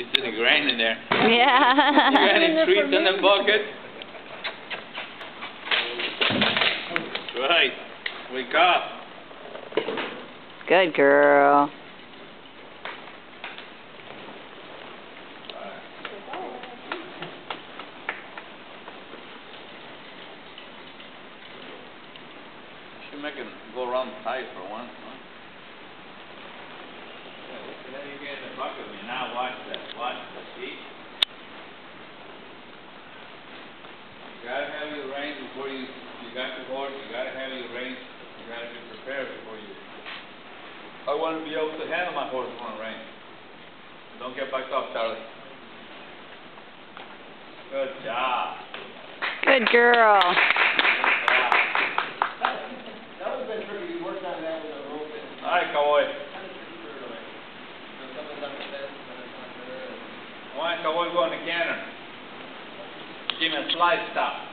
She's sitting grinding there. Yeah. Grinding treats in the bucket. Right. Wake up. Good girl. Should make him go around tight for once. Huh? Yeah, Let you get in the bucket with me. Now watch that. Watch the see. You gotta have your range before you, you got the horse, you gotta have your range, you gotta be prepared before you. I wanna be able to handle my horse on range. Don't get back up, Charlie. Good job. Good girl. Good. That would've been tricky, you worked on that with a rope and. All right, cowboy. Something's on the fence, and it's not there. Why don't cowboy go in the cannon? Give me a slide stop. no, it's just